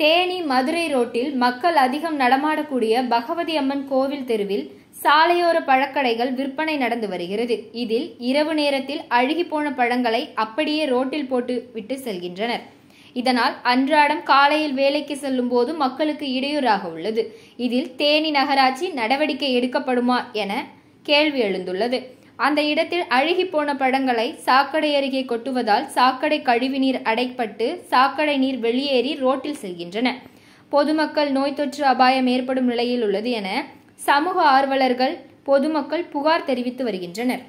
தேனி மதுரை ரோட்டில் மக்கள் அதிகம் நடமாடக்கூடிய பகவதி அம்மன் கோவில் தெருவில் சாலையோர பழக்கடைகள் விற்பனை நடந்து வருகிறது. இதில் இரவு நேரத்தில் அழுகிப்போன பழங்களை அப்படியே ரோட்டில் போட்டு விட்டு செல்கின்றனர். இதனால் அன்றாடம் காலையில் வேலைக்கு செல்லும் போது மக்களுக்கு இடையூறாக உள்ளது. இதில் தேனி நகராட்சி நடவடிக்கை எடுக்கப்படுமா என கேள்வி எழுந்துள்ளது. அந்த இடத்தில் அழுகிப்போன பழங்களை சாக்கடை அருகே கொட்டுவதால் சாக்கடை கழிவுநீர் அடைப்பட்டு சாக்கடை நீர் வெளியேறி ரோட்டில் செல்கின்றன. பொதுமக்கள் நோய் தொற்று அபாயம் ஏற்படும் நிலையில் உள்ளது என சமூக ஆர்வலர்கள் பொதுமக்கள் புகார் தெரிவித்து வருகின்றனர்.